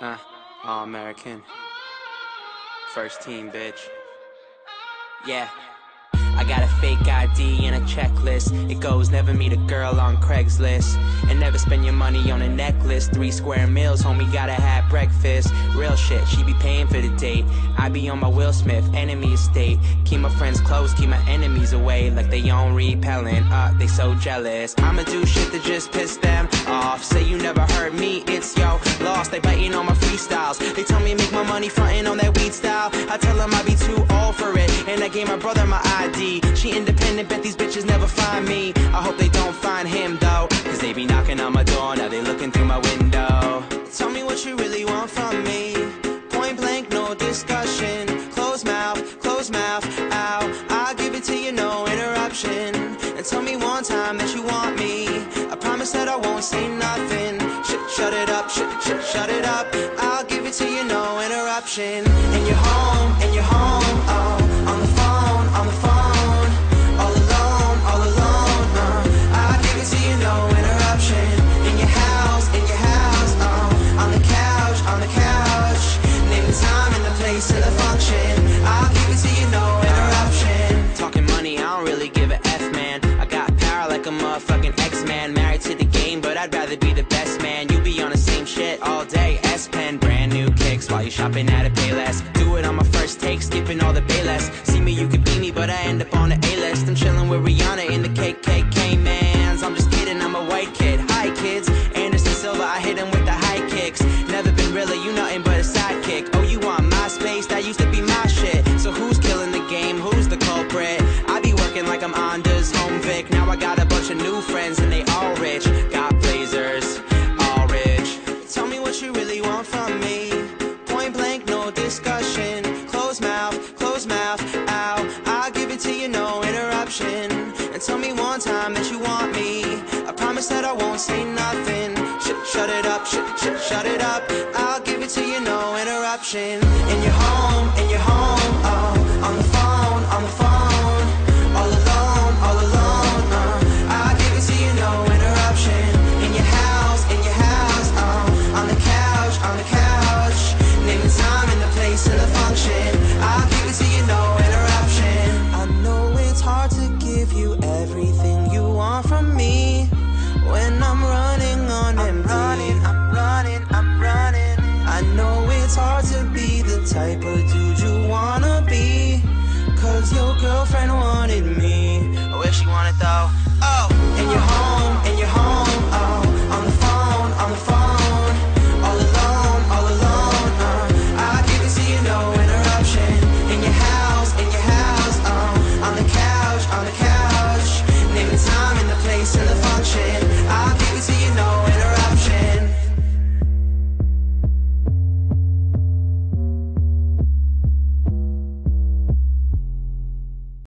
Uh, all American. First team, bitch. Yeah. I got a fake ID and a checklist. It goes never meet a girl on Craigslist. And never spend your money on a necklace. Three square meals, homie, gotta have breakfast. Real shit, she be paying for the date. I be on my Will Smith, enemy estate. Keep my friends close, keep my enemies away. Like they own repellent, uh, they so jealous. I'ma do shit to just piss them off. Money on that weed style. I tell them I be too old for it. And I gave my brother my ID. She independent, bet these bitches never find me. I hope they don't find him though. Cause they be knocking on my door, now they looking through my window. Tell me what you really want from me. Point blank, no discussion. Close mouth, close mouth, ow. I'll give it to you, no interruption. And tell me one time that you want me. I promise that I won't say nothing. Shut, shut it up, shut, shut, shut it up. I'll give it to you, interruption. And you're home, and you're home, oh, on the phone, on the phone. All alone, all alone, uh. Give it to you, no interruption. In your house, in your house, oh, on the couch, on the couch. Name the time and the place of the function. Give it to you, no interruption. Talking money, I don't really give a F, man. I got power like a motherfucking X-Man. Married to the game, but I'd rather be the best man. You be on the same shit all day. Shopping at a Payless. Do it on my first take, skipping all the Payless. See me, you could be me, but I end up on the A-list. I'm chilling with Rihanna in the KKK mans. I'm just kidding, I'm a white kid. Hi kids, Anderson Silva, I hit him with the high kicks. Never been really, you nothing but a sidekick. Oh, you want my space? That used to be my shit. So who's killing the game? Who's the culprit? I be working like I'm Anders home Vic. Now I got a bunch of new friends and they discussion. Close mouth, close mouth, ow. I'll give it to you, no interruption. And tell me one time that you want me. I promise that I won't say nothing. Shut, shut it up, shut, shut, shut it up. I'll give it to you, no interruption. In your home, in your home,